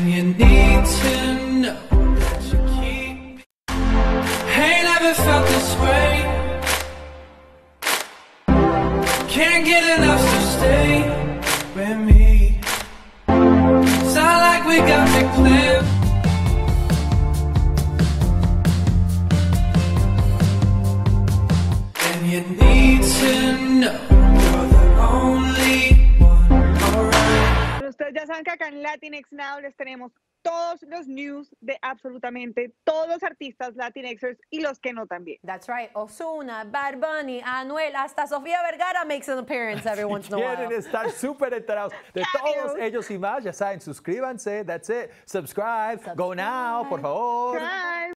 And you need to know that you keep Ain't ever felt this way Can't get enough, so stay with me It's not like we got big plans. And you need to know ya saben que acá en Latinx Now les tenemos todos los news de absolutamente todos los artistas Latinxers y los que no también. That's right. Osuna, Bad Bunny, Anuel, hasta Sofía Vergara makes an appearance every once in a Quieren while. estar súper enterados de todos ellos y más. Ya saben, suscríbanse. That's it. Subscribe. Go now, por favor. Bye.